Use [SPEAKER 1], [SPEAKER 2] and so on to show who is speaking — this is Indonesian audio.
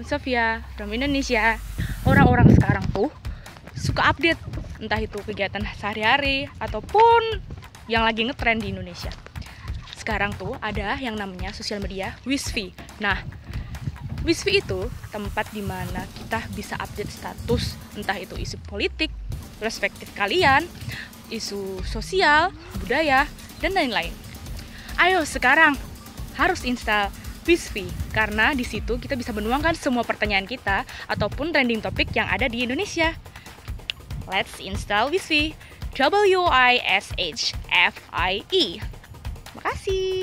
[SPEAKER 1] Sofia from Indonesia. Orang-orang sekarang tuh suka update entah itu kegiatan sehari-hari ataupun yang lagi ngetrend di Indonesia. Sekarang tuh ada yang namanya sosial media Wisfi. Nah, Wisfi itu tempat di mana kita bisa update status entah itu isu politik, perspektif kalian, isu sosial, budaya, dan lain-lain. Ayo sekarang harus install Wisfi karena di situ kita bisa menuangkan semua pertanyaan kita ataupun trending topik yang ada di Indonesia. Let's install Wisfi. W I S H F I E. Makasih.